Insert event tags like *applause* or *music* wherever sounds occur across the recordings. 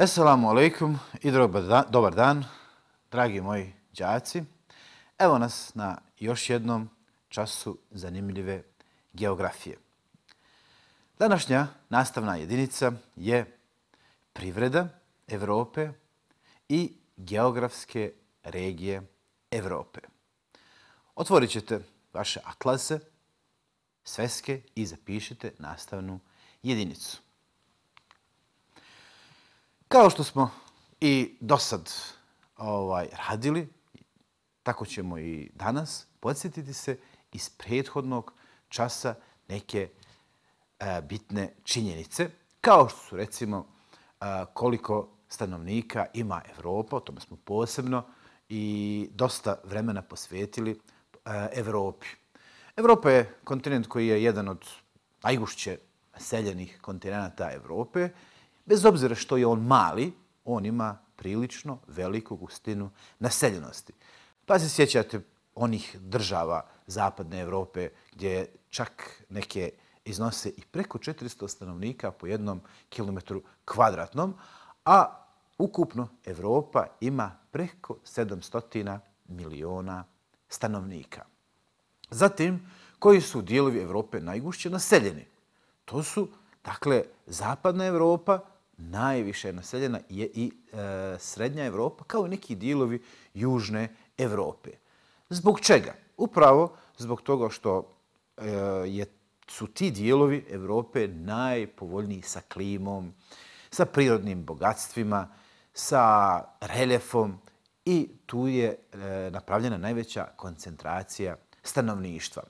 Assalamu alaikum i dobar dan, dragi moji džaci. Evo nas na još jednom času zanimljive geografije. Današnja nastavna jedinica je privreda Evrope i geografske regije Evrope. Otvorit ćete vaše atlase, sveske i zapišite nastavnu jedinicu. Kao što smo i do sad ovaj, radili, tako ćemo i danas podsjetiti se iz prethodnog časa neke e, bitne činjenice, kao što su recimo e, koliko stanovnika ima Evropa, o tome smo posebno i dosta vremena posvetili e, Evropi. Evropa je kontinent koji je jedan od najgušće seljenih kontinenta Evrope Bez obzira što je on mali, on ima prilično veliku gustinu naseljenosti. Pa se sjećate onih država Zapadne Evrope gdje čak neke iznose i preko 400 stanovnika po jednom kilometru kvadratnom, a ukupno Evropa ima preko 700 miliona stanovnika. Zatim, koji su dijelovi Evrope najgušće naseljeni? To su, dakle, Zapadna Evropa, najviše naseljena je i e, Srednja Evropa, kao i neki dijelovi Južne Evrope. Zbog čega? Upravo zbog toga što e, je, su ti dijelovi Evrope najpovoljniji sa klimom, sa prirodnim bogatstvima, sa reljefom i tu je e, napravljena najveća koncentracija stanovništva.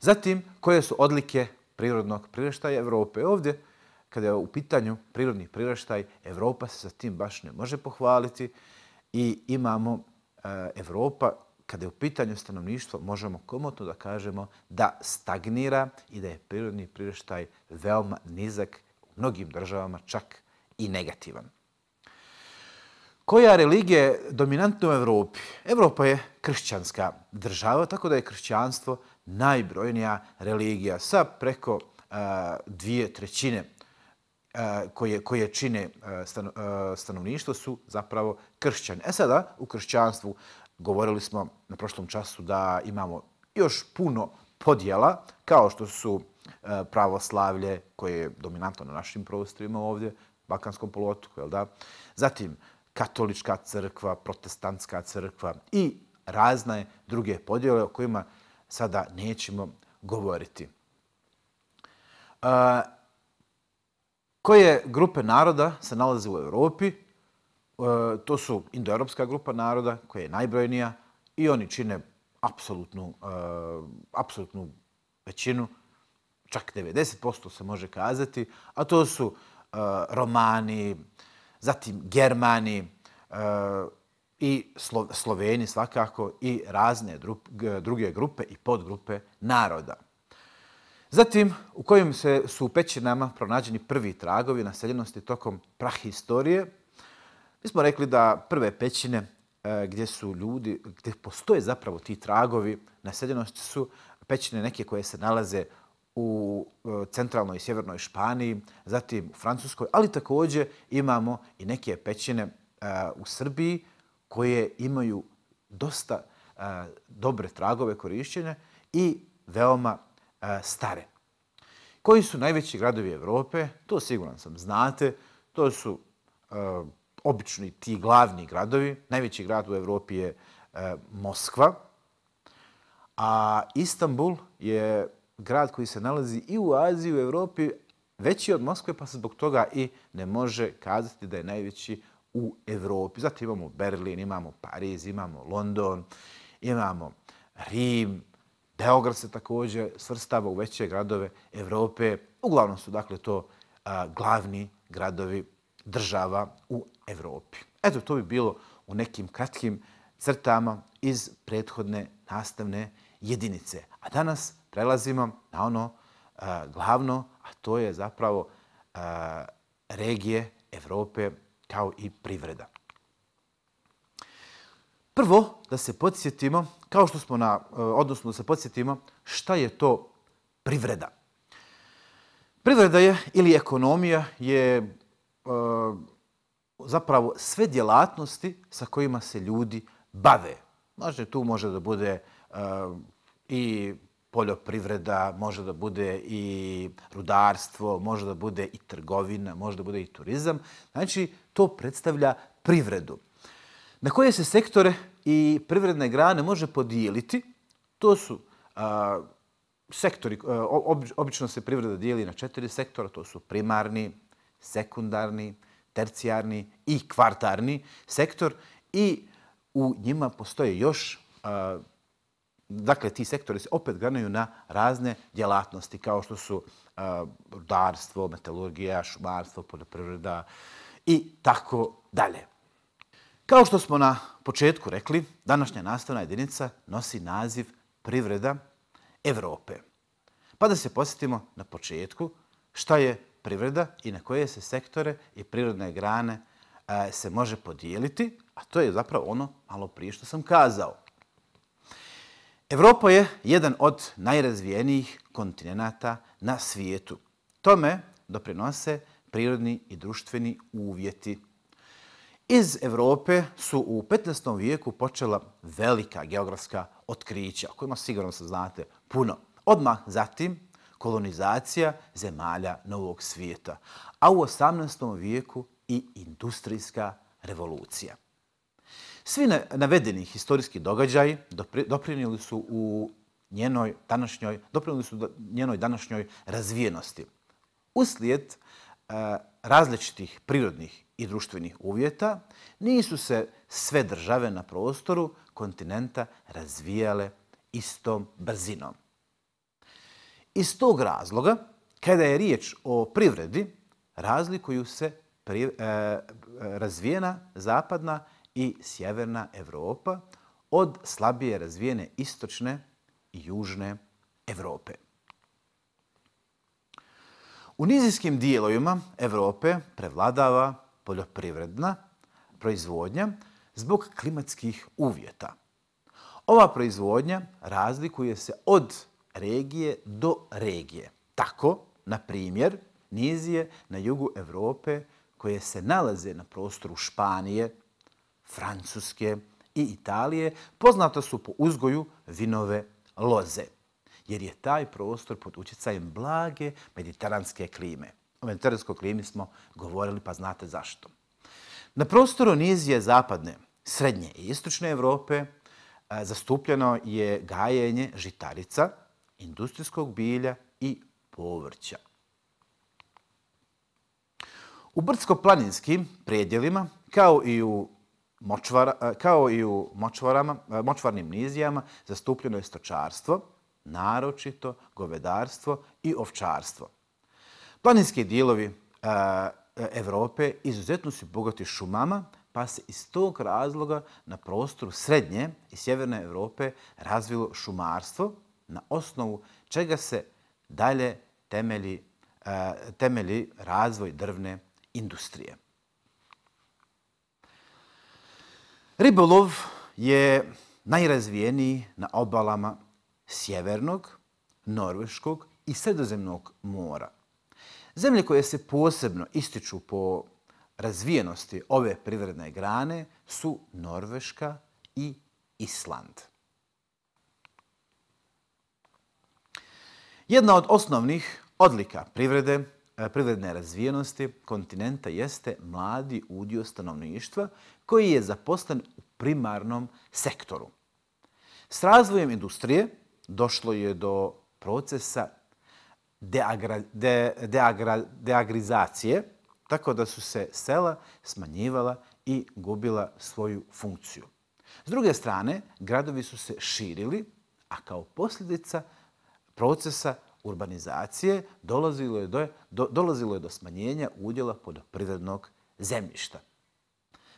Zatim, koje su odlike prirodnog priraštaja Evrope? Ovdje kada je u pitanju prirodni priraštaj, Evropa se sa tim baš ne može pohvaliti i imamo e, Evropa, kada je u pitanju stanovništva, možemo komotno da kažemo da stagnira i da je prirodni priraštaj veoma nizak u mnogim državama, čak i negativan. Koja religija je dominantna u Evropi? Evropa je kršćanska država, tako da je kršćanstvo najbrojnija religija sa preko uh, dvije trećine koje, koje čine stanovništvo su zapravo kršćani. E sada, u kršćanstvu govorili smo na prošlom času da imamo još puno podjela, kao što su pravoslavlje, koje je dominantno na našim prostorima ovdje, Balkanskom polotoku, jel da? Zatim, katolička crkva, protestantska crkva i razne druge podjele o kojima sada nećemo govoriti. Koje grupe naroda se nalaze u Evropi? E, to su indoeuropska grupa naroda koja je najbrojnija i oni čine apsolutnu, e, apsolutnu većinu, čak 90% se može kazati, a to su e, Romani, zatim Germani i Sloveni svakako i razne druge grupe i podgrupe naroda. Zatim, u kojim se su u pećinama pronađeni prvi tragovi naseljenosti tokom prahistorije, mi smo rekli da prve pećine e, gdje su ljudi, gdje postoje zapravo ti tragovi naseljenosti su pećine neke koje se nalaze u e, centralnoj i sjevernoj Španiji, zatim u Francuskoj, ali također imamo i neke pećine e, u Srbiji koje imaju dosta dobre tragove korišćenja i veoma E, stare. Koji su najveći gradovi Evrope? To siguran sam znate. To su e, obični ti glavni gradovi. Najveći grad u Evropi je e, Moskva. A Istanbul je grad koji se nalazi i u Aziji, u Evropi, veći od Moskve, pa se zbog toga i ne može kazati da je najveći u Evropi. Zato imamo Berlin, imamo Pariz, imamo London, imamo Rim, Beograd se također svrstava u veće gradove Evrope. Uglavnom su dakle to a, glavni gradovi država u Evropi. Eto, to bi bilo u nekim kratkim crtama iz prethodne nastavne jedinice. A danas prelazimo na ono a, glavno, a to je zapravo a, regije Evrope kao i privreda. Prvo, da se podsjetimo, kao što smo na, e, odnosno da se podsjetimo, šta je to privreda. Privreda je, ili ekonomija, je e, zapravo sve djelatnosti sa kojima se ljudi bave. Znači, tu može da bude e, i poljoprivreda, može da bude i rudarstvo, može da bude i trgovina, može da bude i turizam. Znači, to predstavlja privredu. Na koje se sektore i privredne grane može podijeliti? To su a, sektori, a, obično se privreda dijeli na četiri sektora, to su primarni, sekundarni, tercijarni i kvartarni sektor i u njima postoje još a, Dakle, ti sektori se opet granaju na razne djelatnosti, kao što su rudarstvo, metalurgija, šumarstvo, poljoprivreda i tako dalje. Kao što smo na početku rekli, današnja nastavna jedinica nosi naziv privreda Evrope. Pa da se posjetimo na početku šta je privreda i na koje se sektore i prirodne grane e, se može podijeliti, a to je zapravo ono malo prije što sam kazao. Evropa je jedan od najrazvijenijih kontinenta na svijetu. Tome doprinose prirodni i društveni uvjeti. Iz Evrope su u 15. vijeku počela velika geografska otkrića, o kojima sigurno se znate puno. Odmah zatim kolonizacija zemalja novog svijeta, a u 18. vijeku i industrijska revolucija. Svi navedeni historijski događaji doprinili su u njenoj današnjoj, doprinili su njenoj današnjoj razvijenosti. Uslijed eh, različitih prirodnih i društvenih uvjeta nisu se sve države na prostoru kontinenta razvijale istom brzinom. Iz tog razloga, kada je riječ o privredi, razlikuju se pri, e, razvijena zapadna i sjeverna Evropa od slabije razvijene istočne i južne Evrope. U nizijskim dijelovima Evrope prevladava poljoprivredna proizvodnja zbog klimatskih uvjeta. Ova proizvodnja razlikuje se od regije do regije. Tako, na primjer, nizije na jugu Evrope koje se nalaze na prostoru Španije, Francuske i Italije poznata su po uzgoju vinove loze, jer je taj prostor pod utjecajem blage mediteranske klime. O mediteranskoj klimi smo govorili pa znate zašto. Na prostoru nizije zapadne, srednje i istočne Evrope e, zastupljeno je gajenje žitarica, industrijskog bilja i povrća. U brdsko-planinskim predjelima, kao i u močvara, e, kao i u močvarama, e, močvarnim nizijama zastupljeno je stočarstvo, naročito govedarstvo i ovčarstvo. Planinski dijelovi e, Evrope izuzetno su bogati šumama, pa se iz tog razloga na prostoru srednje i sjeverne Evrope razvilo šumarstvo, na osnovu čega se dalje temelji, e, temelji razvoj drvne industrije. Ribolov je najrazvijeniji na obalama sjevernog, norveškog i sredozemnog mora. Zemlje koje se posebno ističu po razvijenosti ove privredne grane su Norveška i Island. Jedna od osnovnih odlika privrede, e, privredne razvijenosti kontinenta jeste mladi udio stanovništva koji je zaposlen u primarnom sektoru. S razvojem industrije došlo je do procesa deagra, de, deagra, deagrizacije, tako da su se sela smanjivala i gubila svoju funkciju. S druge strane, gradovi su se širili, a kao posljedica procesa urbanizacije dolazilo je do, do, dolazilo je do smanjenja udjela poljoprivrednog zemljišta.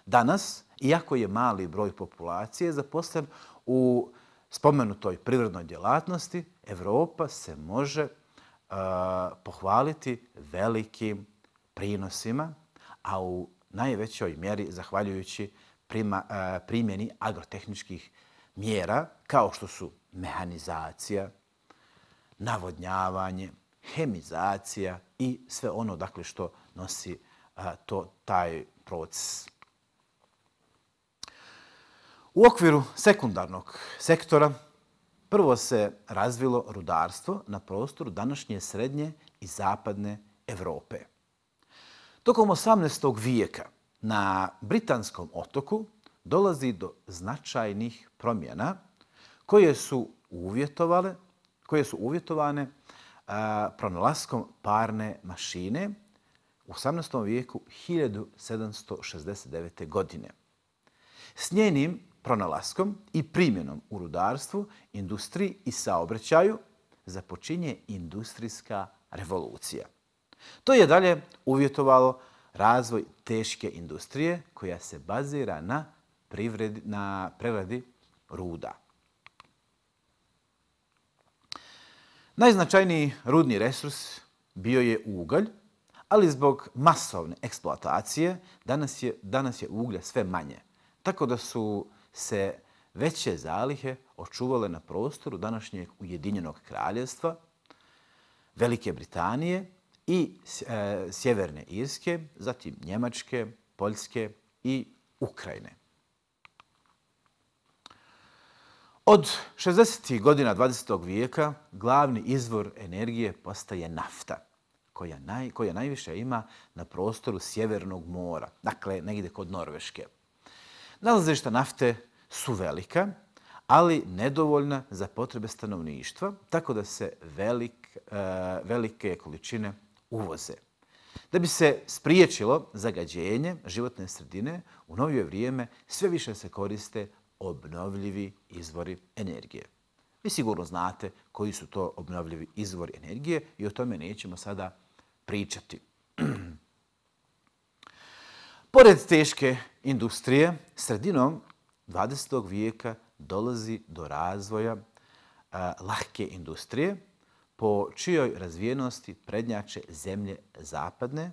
Danas, iako je mali broj populacije zaposlen u spomenutoj privrednoj djelatnosti, Evropa se može pohvaliti velikim prinosima, a u najvećoj mjeri zahvaljujući prima, primjeni agrotehničkih mjera, kao što su mehanizacija, navodnjavanje, hemizacija i sve ono dakle što nosi to taj proces. U okviru sekundarnog sektora prvo se razvilo rudarstvo na prostoru današnje srednje i zapadne Evrope. Tokom 18. vijeka na britanskom otoku dolazi do značajnih promjena koje su uvjetovale, koje su uvjetovane a, pronalaskom parne mašine u 18. vijeku 1769. godine. S njenim pronalaskom i primjenom u rudarstvu, industriji i saobraćaju započinje industrijska revolucija. To je dalje uvjetovalo razvoj teške industrije koja se bazira na, privredi, na preradi ruda. Najznačajniji rudni resurs bio je ugalj, ali zbog masovne eksploatacije danas je, danas je uglja sve manje. Tako da su se veće zalihe očuvale na prostoru današnjeg Ujedinjenog kraljevstva, Velike Britanije i e, Sjeverne Irske, zatim Njemačke, Poljske i Ukrajine. Od 60. godina 20. vijeka glavni izvor energije postaje nafta, koja, naj, koja najviše ima na prostoru Sjevernog mora, dakle negdje kod Norveške. Nalazišta nafte su velika, ali nedovoljna za potrebe stanovništva, tako da se velik, eh, velike količine uvoze. Da bi se spriječilo zagađenje životne sredine, u novije vrijeme sve više se koriste obnovljivi izvori energije. Vi sigurno znate koji su to obnovljivi izvori energije i o tome nećemo sada pričati. Pored teške industrije, sredinom 20. vijeka dolazi do razvoja a, lahke industrije po čijoj razvijenosti prednjače zemlje zapadne,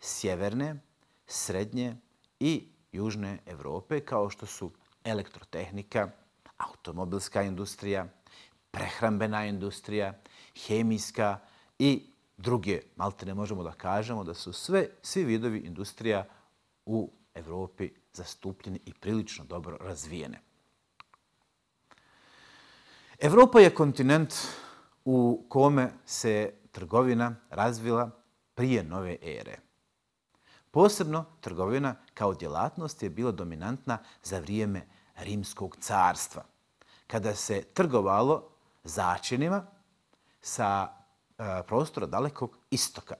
sjeverne, srednje i južne Evrope, kao što su elektrotehnika, automobilska industrija, prehrambena industrija, hemijska i druge. Malte ne možemo da kažemo da su sve, svi vidovi industrija u Evropi zastupljene i prilično dobro razvijene. Evropa je kontinent u kome se trgovina razvila prije nove ere. Posebno trgovina kao djelatnost je bila dominantna za vrijeme Rimskog carstva, kada se trgovalo začinima sa E, prostora dalekog istoka.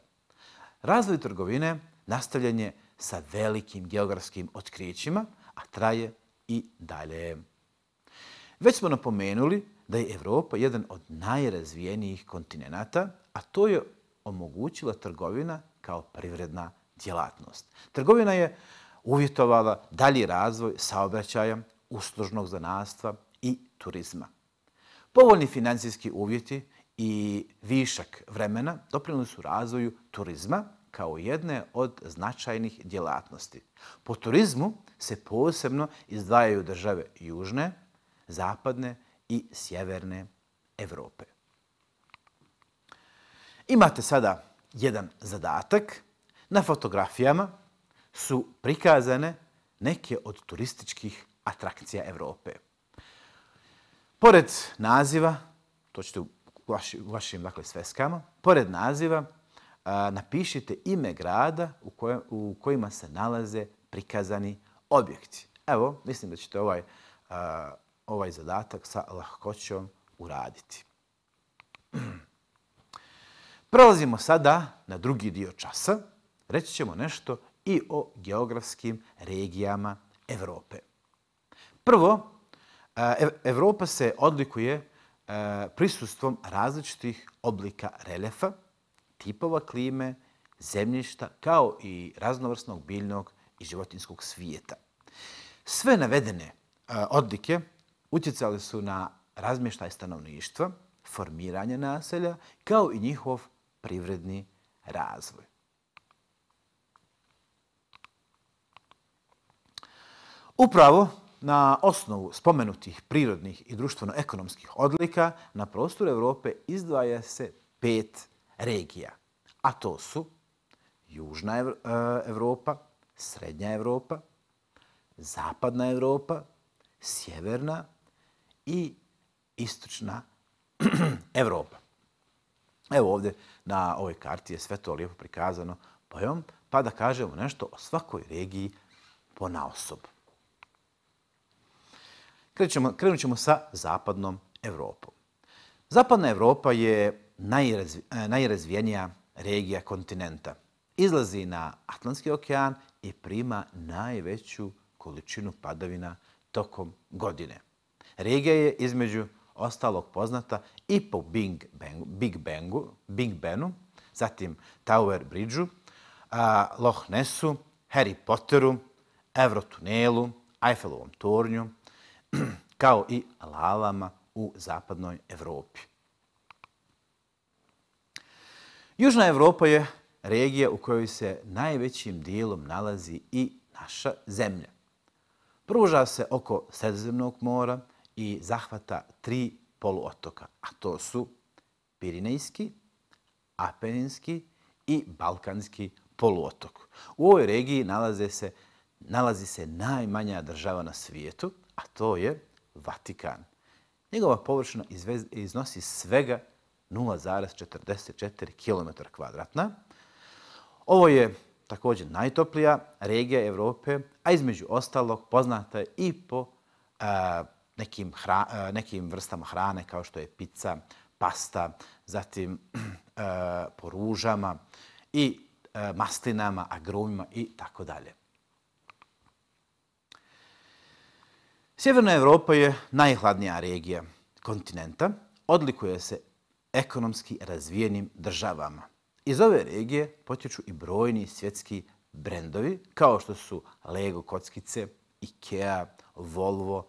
Razvoj trgovine nastavljen je sa velikim geografskim otkrićima, a traje i dalje. Već smo napomenuli da je Evropa jedan od najrazvijenijih kontinenta, a to je omogućila trgovina kao privredna djelatnost. Trgovina je uvjetovala dalji razvoj saobraćaja, uslužnog zanatstva i turizma. Povoljni financijski uvjeti i višak vremena doprinuli su razvoju turizma kao jedne od značajnih djelatnosti. Po turizmu se posebno izdvajaju države južne, zapadne i sjeverne Evrope. Imate sada jedan zadatak. Na fotografijama su prikazane neke od turističkih atrakcija Evrope. Pored naziva, to ćete u vašim dakle, sveskama, pored naziva a, napišite ime grada u, koje, u kojima se nalaze prikazani objekti. Evo, mislim da ćete ovaj, a, ovaj zadatak sa lahkoćom uraditi. *clears throat* Prelazimo sada na drugi dio časa. Reći ćemo nešto i o geografskim regijama Evrope. Prvo, Evropa se odlikuje Eh, prisustvom različitih oblika reljefa, tipova klime, zemljišta, kao i raznovrsnog biljnog i životinskog svijeta. Sve navedene eh, odlike utjecali su na razmještaj stanovništva, formiranje naselja, kao i njihov privredni razvoj. Upravo na osnovu spomenutih prirodnih i društveno-ekonomskih odlika na prostoru Evrope izdvaja se pet regija. A to su Južna e, Evropa, Srednja Evropa, Zapadna Evropa, Sjeverna i Istočna *clears throat* Evropa. Evo ovdje na ovoj karti je sve to lijepo prikazano bojom, pa da kažemo nešto o svakoj regiji po naosobu. Krenut ćemo sa Zapadnom Evropom. Zapadna Evropa je najrazvi, e, najrazvijenija regija kontinenta. Izlazi na Atlantski okean i prima najveću količinu padavina tokom godine. Regija je između ostalog poznata i po Big, Bang, Big, Bangu, Big Benu, zatim Tower Bridgeu, Loch Nessu, Harry Potteru, Evrotunelu, Eiffelovom tornju, *clears throat* kao i lavama u zapadnoj Evropi. Južna Evropa je regija u kojoj se najvećim dijelom nalazi i naša zemlja. Pruža se oko Sredozemnog mora i zahvata tri poluotoka, a to su Pirinejski, Apeninski i Balkanski poluotok. U ovoj regiji nalaze se, nalazi se najmanja država na svijetu, a to je Vatikan. Njegova površina iznosi svega 0,44 km kvadratna. Ovo je također najtoplija regija Evrope, a između ostalog poznata je i po a, nekim, hra, a, nekim vrstama hrane kao što je pizza, pasta, zatim a, po ružama i a, maslinama, agrumima i tako dalje. Sjeverna Evropa je najhladnija regija kontinenta. Odlikuje se ekonomski razvijenim državama. Iz ove regije potječu i brojni svjetski brendovi, kao što su Lego kockice, Ikea, Volvo,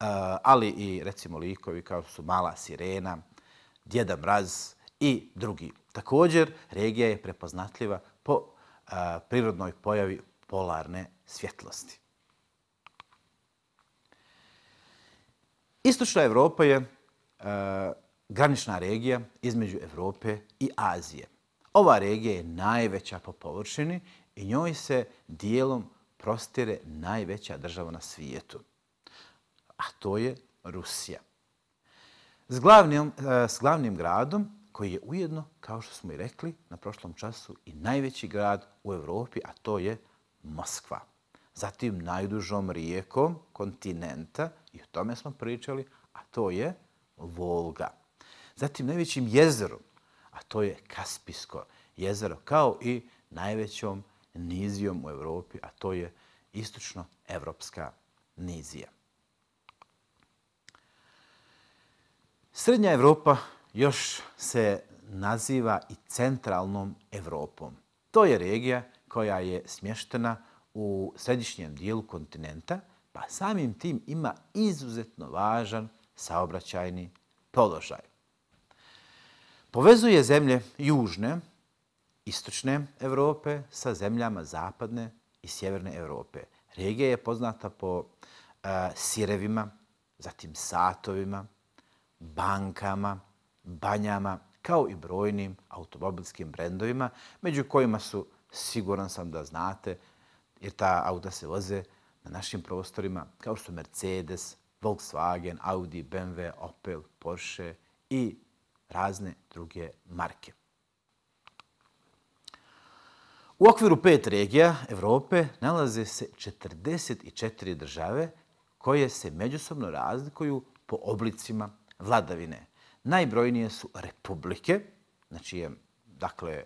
eh, ali i recimo likovi kao što su Mala sirena, Djeda mraz i drugi. Također, regija je prepoznatljiva po eh, prirodnoj pojavi polarne svjetlosti. Istočna Evropa je e, granična regija između Evrope i Azije. Ova regija je najveća po površini i njoj se dijelom prostire najveća država na svijetu. A to je Rusija. S glavnim, e, s glavnim gradom koji je ujedno, kao što smo i rekli na prošlom času, i najveći grad u Evropi, a to je Moskva. Zatim najdužom rijekom kontinenta, i o tome smo pričali, a to je Volga. Zatim najvećim jezerom, a to je Kaspijsko jezero, kao i najvećom nizijom u Evropi, a to je istočno-evropska nizija. Srednja Evropa još se naziva i centralnom Evropom. To je regija koja je smještena u središnjem dijelu kontinenta, pa samim tim ima izuzetno važan saobraćajni položaj. Povezuje zemlje južne, istočne Evrope sa zemljama zapadne i sjeverne Evrope. Regija je poznata po uh, sirevima, zatim satovima, bankama, banjama, kao i brojnim automobilskim brendovima, među kojima su, siguran sam da znate, jer ta auta se voze na našim prostorima, kao što su Mercedes, Volkswagen, Audi, BMW, Opel, Porsche i razne druge marke. U okviru pet regija Evrope nalaze se 44 države koje se međusobno razlikuju po oblicima vladavine. Najbrojnije su republike, znači čijem dakle,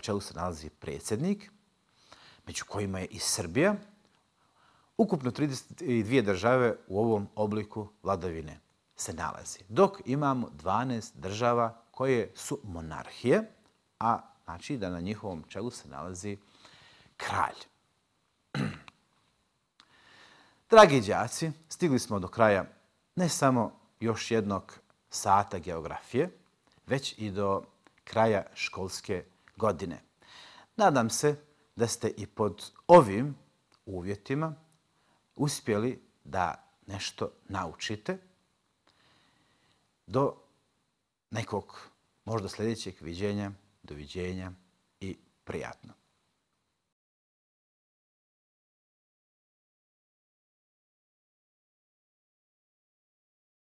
čelu se nalazi predsjednik, među kojima je i Srbija, ukupno 32 države u ovom obliku vladavine se nalazi. Dok imamo 12 država koje su monarhije, a znači da na njihovom čelu se nalazi kralj. *clears throat* Dragi džaci, stigli smo do kraja ne samo još jednog sata geografije, već i do kraja školske godine. Nadam se da ste i pod ovim uvjetima uspjeli da nešto naučite, do nekog možda sljedećeg viđenja, doviđenja i prijatno.